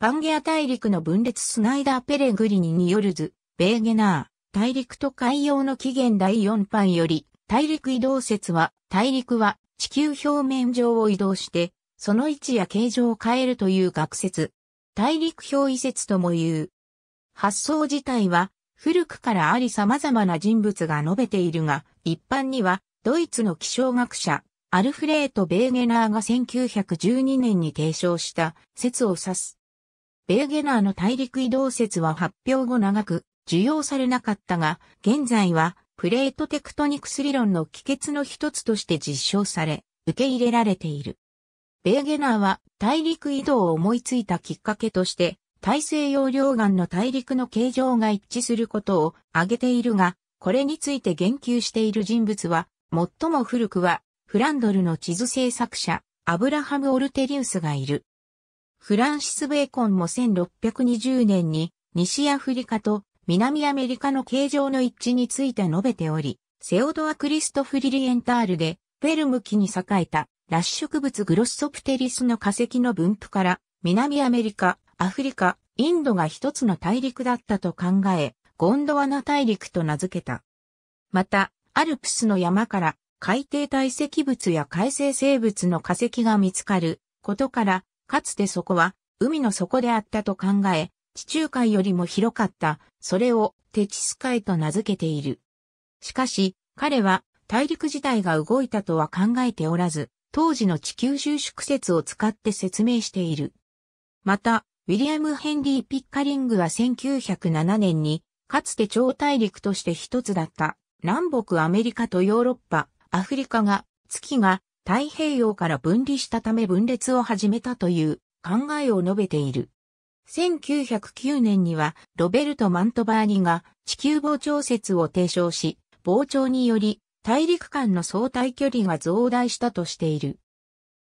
パンゲア大陸の分裂スナイダー・ペレグリニによる図、ベーゲナー、大陸と海洋の起源第4版より、大陸移動説は、大陸は地球表面上を移動して、その位置や形状を変えるという学説。大陸表移説とも言う。発想自体は、古くからあり様々な人物が述べているが、一般には、ドイツの気象学者、アルフレート・ベーゲナーが1912年に提唱した説を指す。ベーゲナーの大陸移動説は発表後長く受容されなかったが、現在はプレートテクトニクス理論の帰結の一つとして実証され、受け入れられている。ベーゲナーは大陸移動を思いついたきっかけとして、大西洋両岸の大陸の形状が一致することを挙げているが、これについて言及している人物は、最も古くは、フランドルの地図制作者、アブラハム・オルテリウスがいる。フランシス・ベーコンも1620年に、西アフリカと南アメリカの形状の一致について述べており、セオドア・クリストフ・リリエンタールで、ペルム期に栄えた、ラッ植物グロッソプテリスの化石の分布から、南アメリカ、アフリカ、インドが一つの大陸だったと考え、ゴンドワナ大陸と名付けた。また、アルプスの山から海底堆積物や海生生物の化石が見つかることから、かつてそこは海の底であったと考え、地中海よりも広かった、それをテチス海と名付けている。しかし、彼は大陸自体が動いたとは考えておらず、当時の地球収縮説を使って説明している。また、ウィリアム・ヘンリー・ピッカリングは1907年に、かつて超大陸として一つだった南北アメリカとヨーロッパ、アフリカが、月が太平洋から分離したため分裂を始めたという考えを述べている。1909年にはロベルト・マントバーニが地球膨張説を提唱し、膨張により大陸間の相対距離が増大したとしている。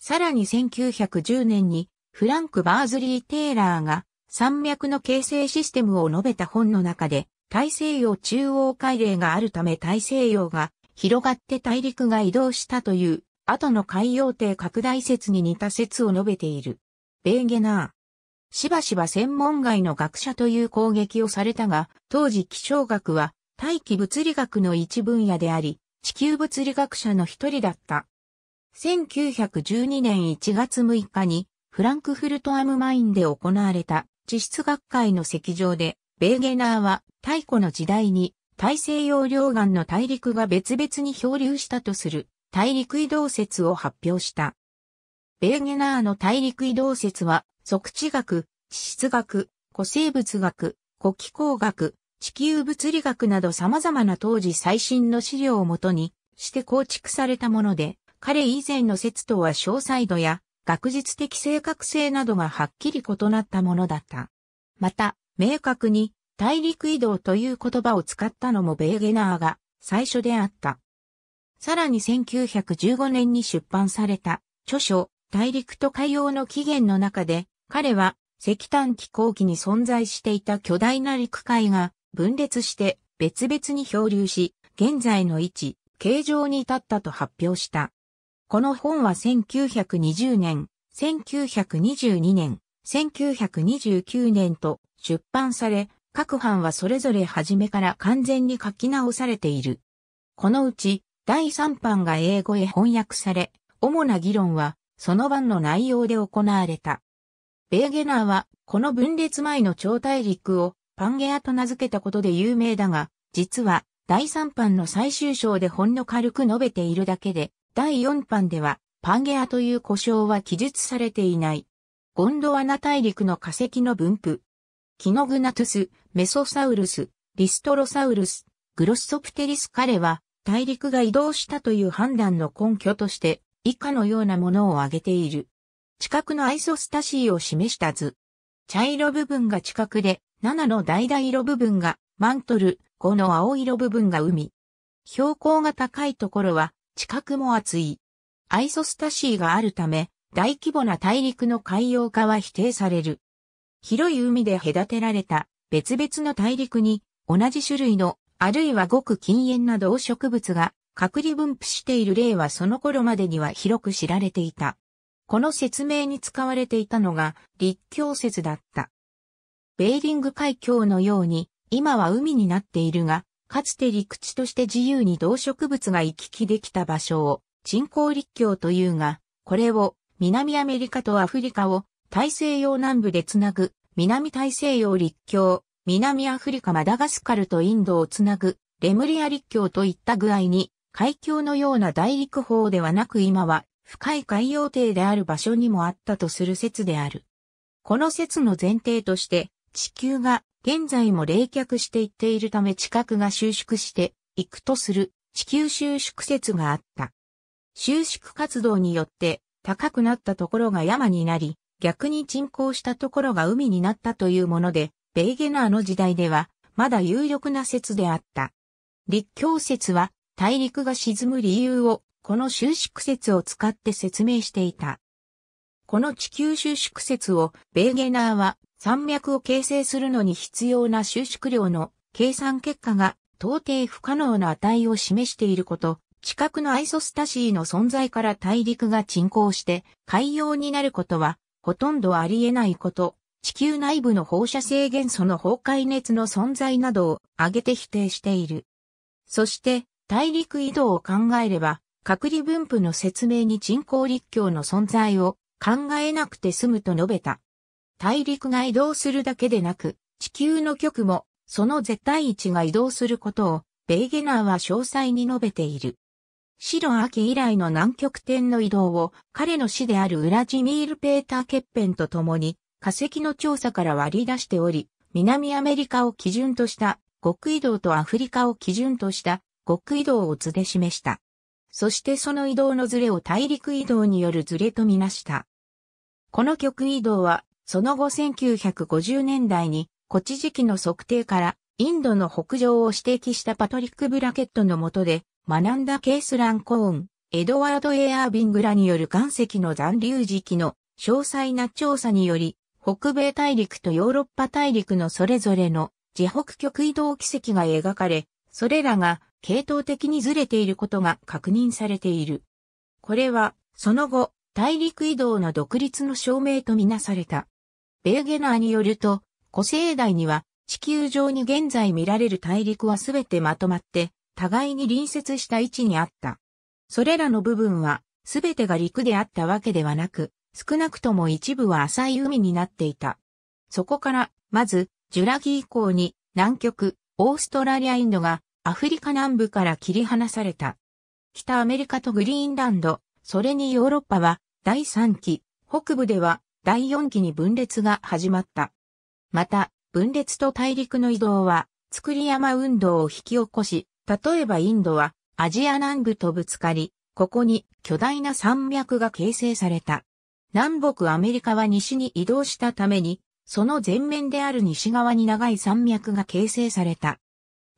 さらに1910年にフランク・バーズリー・テイラーが山脈の形成システムを述べた本の中で大西洋中央海嶺があるため大西洋が広がって大陸が移動したという後の海洋艇拡大説に似た説を述べている。ベーゲナー。しばしば専門外の学者という攻撃をされたが、当時気象学は大気物理学の一分野であり、地球物理学者の一人だった。1912年1月6日にフランクフルトアムマインで行われた地質学会の席上で、ベーゲナーは太古の時代に大西洋両岸の大陸が別々に漂流したとする大陸移動説を発表した。ベーゲナーの大陸移動説は測地学、地質学、古生物学、古気候学、地球物理学など様々な当時最新の資料をもとにして構築されたもので、彼以前の説とは詳細度や学術的正確性などがはっきり異なったものだった。また、明確に大陸移動という言葉を使ったのもベーゲナーが最初であった。さらに1915年に出版された著書大陸と海洋の起源の中で彼は石炭気候期に存在していた巨大な陸海が分裂して別々に漂流し、現在の位置、形状に至ったと発表した。この本は1920年、1922年、1929年と出版され、各版はそれぞれ初めから完全に書き直されている。このうち第3版が英語へ翻訳され、主な議論はその版の内容で行われた。ベーゲナーは、この分裂前の超大陸をパンゲアと名付けたことで有名だが、実は第3版の最終章でほんの軽く述べているだけで、第4版ではパンゲアという故障は記述されていない。ゴンドワナ大陸の化石の分布。キノグナトゥス、メソサウルス、リストロサウルス、グロッソプテリス彼は大陸が移動したという判断の根拠として以下のようなものを挙げている。地殻のアイソスタシーを示した図。茶色部分が地殻で、7の橙色部分がマントル、5の青色部分が海。標高が高いところは地殻も厚い。アイソスタシーがあるため、大規模な大陸の海洋化は否定される。広い海で隔てられた別々の大陸に同じ種類のあるいはごく禁煙な動植物が隔離分布している例はその頃までには広く知られていた。この説明に使われていたのが立教説だった。ベーリング海峡のように、今は海になっているが、かつて陸地として自由に動植物が行き来できた場所を、人工立教というが、これを南アメリカとアフリカを大西洋南部でつなぐ南大西洋立教、南アフリカマダガスカルとインドをつなぐレムリア立教といった具合に海峡のような大陸法ではなく今は深い海洋底である場所にもあったとする説である。この説の前提として地球が現在も冷却していっているため地殻が収縮していくとする地球収縮説があった。収縮活動によって高くなったところが山になり、逆に沈降したところが海になったというもので、ベーゲナーの時代ではまだ有力な説であった。立教説は大陸が沈む理由をこの収縮説を使って説明していた。この地球収縮説をベーゲナーは山脈を形成するのに必要な収縮量の計算結果が到底不可能な値を示していること、地殻のアイソスタシーの存在から大陸が沈降して海洋になることはほとんどありえないこと、地球内部の放射性元素の崩壊熱の存在などを挙げて否定している。そして大陸移動を考えれば、隔離分布の説明に人工立教の存在を考えなくて済むと述べた。大陸が移動するだけでなく、地球の極も、その絶対位置が移動することを、ベーゲナーは詳細に述べている。白秋以来の南極点の移動を、彼の死であるウラジミール・ペーター・ケッペンと共に、化石の調査から割り出しており、南アメリカを基準とした極移動とアフリカを基準とした極移動を図で示した。そしてその移動のズレを大陸移動によるズレとみなした。この極移動はその後1950年代に、古地時期の測定からインドの北上を指摘したパトリック・ブラケットの下で学んだケースラン・コーン、エドワード・エアービングらによる岩石の残留時期の詳細な調査により、北米大陸とヨーロッパ大陸のそれぞれの自北極移動軌跡が描かれ、それらが系統的にずれていることが確認されている。これは、その後、大陸移動の独立の証明とみなされた。ベーゲナーによると、古生代には地球上に現在見られる大陸はすべてまとまって互いに隣接した位置にあった。それらの部分はすべてが陸であったわけではなく、少なくとも一部は浅い海になっていた。そこから、まず、ジュラ紀以降に南極、オーストラリアインドがアフリカ南部から切り離された。北アメリカとグリーンランド、それにヨーロッパは第3期、北部では第4期に分裂が始まった。また、分裂と大陸の移動は、作り山運動を引き起こし、例えばインドはアジア南部とぶつかり、ここに巨大な山脈が形成された。南北アメリカは西に移動したために、その前面である西側に長い山脈が形成された。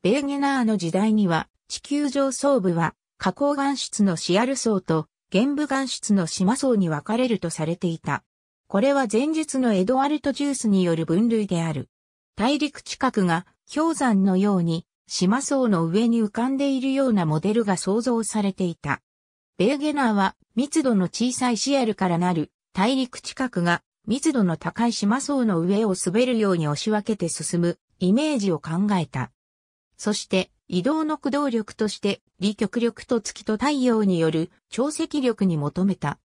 ベーゲナーの時代には、地球上層部は、花崗岩質のシアル層と、玄武岩質の島層に分かれるとされていた。これは前述のエドワルト・ジュースによる分類である。大陸近くが氷山のように島層の上に浮かんでいるようなモデルが想像されていた。ベーゲナーは密度の小さいシアルからなる大陸近くが密度の高い島層の上を滑るように押し分けて進むイメージを考えた。そして移動の駆動力として離極力と月と太陽による潮汐力に求めた。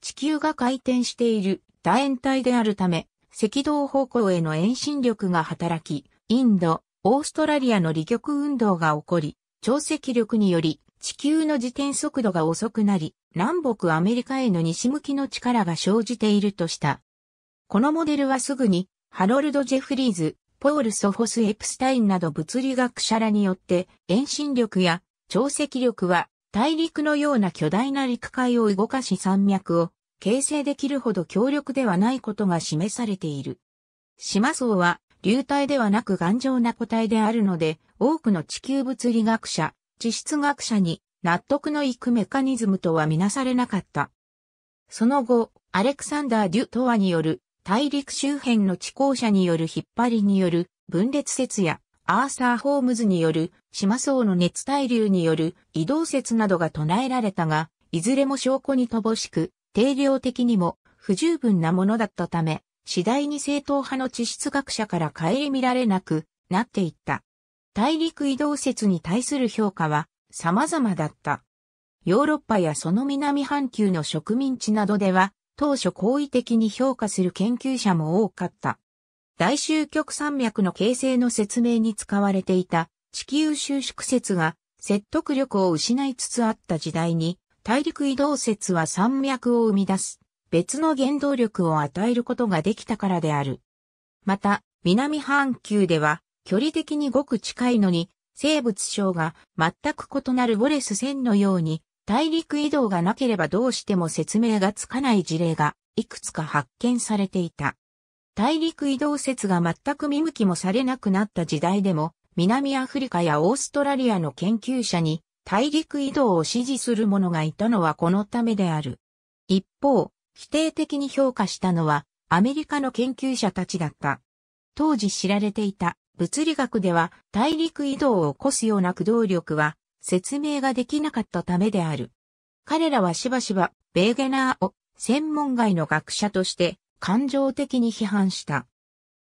地球が回転している楕円体であるため、赤道方向への遠心力が働き、インド、オーストラリアの離極運動が起こり、潮汐力により地球の自転速度が遅くなり、南北アメリカへの西向きの力が生じているとした。このモデルはすぐに、ハロルド・ジェフリーズ、ポール・ソフォス・エプスタインなど物理学者らによって、遠心力や潮汐力は大陸のような巨大な陸海を動かし山脈を形成できるほど強力ではないことが示されている。島層は流体ではなく頑丈な個体であるので、多くの地球物理学者、地質学者に納得のいくメカニズムとはみなされなかった。その後、アレクサンダー・デュトワによる大陸周辺の地高者による引っ張りによる分裂説やアーサー・ホームズによる島層の熱対流による移動説などが唱えられたが、いずれも証拠に乏しく、定量的にも不十分なものだったため、次第に正統派の地質学者から顧みられなくなっていった。大陸移動説に対する評価は様々だった。ヨーロッパやその南半球の植民地などでは当初好意的に評価する研究者も多かった。大周極山脈の形成の説明に使われていた地球収縮説が説得力を失いつつあった時代に大陸移動説は山脈を生み出す別の原動力を与えることができたからである。また、南半球では距離的にごく近いのに生物相が全く異なるウォレス線のように大陸移動がなければどうしても説明がつかない事例がいくつか発見されていた。大陸移動説が全く見向きもされなくなった時代でも南アフリカやオーストラリアの研究者に大陸移動を支持する者がいたのはこのためである。一方、否定的に評価したのはアメリカの研究者たちだった。当時知られていた物理学では大陸移動を起こすような駆動力は説明ができなかったためである。彼らはしばしばベーゲナーを専門外の学者として感情的に批判した。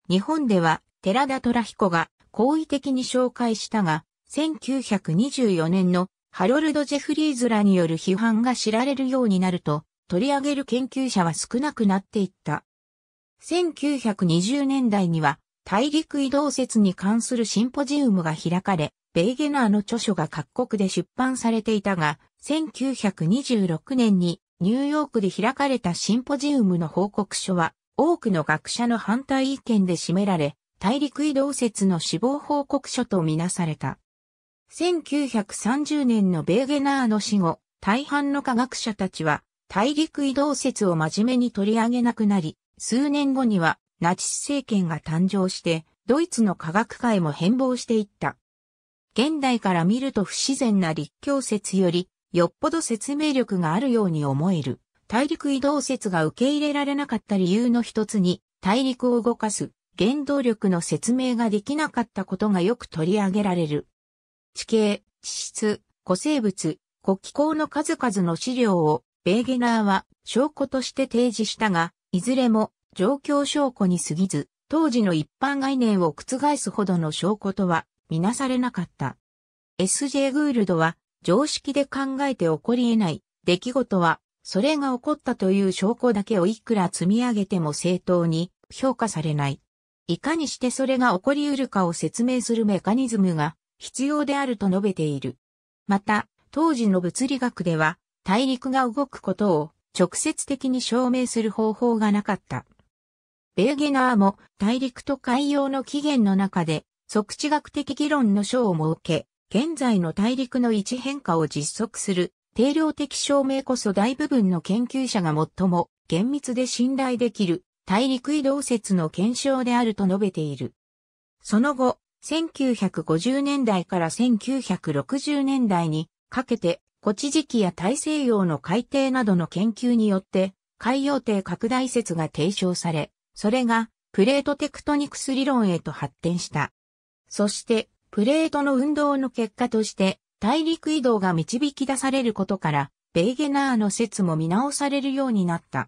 日本では寺田虎彦が好意的に紹介したが、1924年のハロルド・ジェフリーズらによる批判が知られるようになると、取り上げる研究者は少なくなっていった。1920年代には大陸移動説に関するシンポジウムが開かれ、ベーゲナーの著書が各国で出版されていたが、1926年にニューヨークで開かれたシンポジウムの報告書は、多くの学者の反対意見で占められ、大陸移動説の死亡報告書とみなされた。1930年のベーゲナーの死後、大半の科学者たちは大陸移動説を真面目に取り上げなくなり、数年後にはナチス政権が誕生して、ドイツの科学界も変貌していった。現代から見ると不自然な立教説より、よっぽど説明力があるように思える。大陸移動説が受け入れられなかった理由の一つに、大陸を動かす原動力の説明ができなかったことがよく取り上げられる。地形、地質、古生物、古気候の数々の資料をベーゲナーは証拠として提示したが、いずれも状況証拠に過ぎず、当時の一般概念を覆すほどの証拠とはみなされなかった。S.J. グールドは常識で考えて起こり得ない出来事はそれが起こったという証拠だけをいくら積み上げても正当に評価されない。いかにしてそれが起こり得るかを説明するメカニズムが必要であると述べている。また、当時の物理学では、大陸が動くことを直接的に証明する方法がなかった。ベーゲナーも大陸と海洋の起源の中で即地学的議論の章を設け、現在の大陸の位置変化を実測する定量的証明こそ大部分の研究者が最も厳密で信頼できる大陸移動説の検証であると述べている。その後、1950年代から1960年代にかけて、古地時期や大西洋の海底などの研究によって、海洋底拡大説が提唱され、それがプレートテクトニクス理論へと発展した。そして、プレートの運動の結果として、大陸移動が導き出されることから、ベーゲナーの説も見直されるようになった。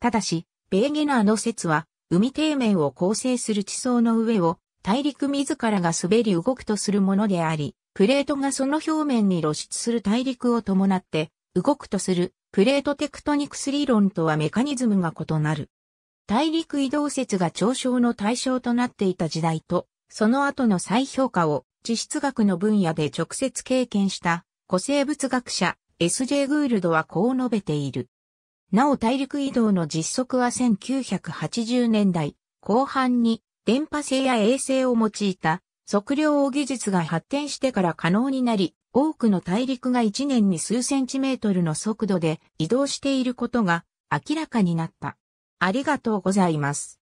ただし、ベーゲナーの説は、海底面を構成する地層の上を大陸自らが滑り動くとするものであり、プレートがその表面に露出する大陸を伴って動くとするプレートテクトニクス理論とはメカニズムが異なる。大陸移動説が嘲笑の対象となっていた時代と、その後の再評価を地質学の分野で直接経験した古生物学者 S.J. グールドはこう述べている。なお大陸移動の実測は1980年代後半に電波性や衛星を用いた測量技術が発展してから可能になり、多くの大陸が1年に数センチメートルの速度で移動していることが明らかになった。ありがとうございます。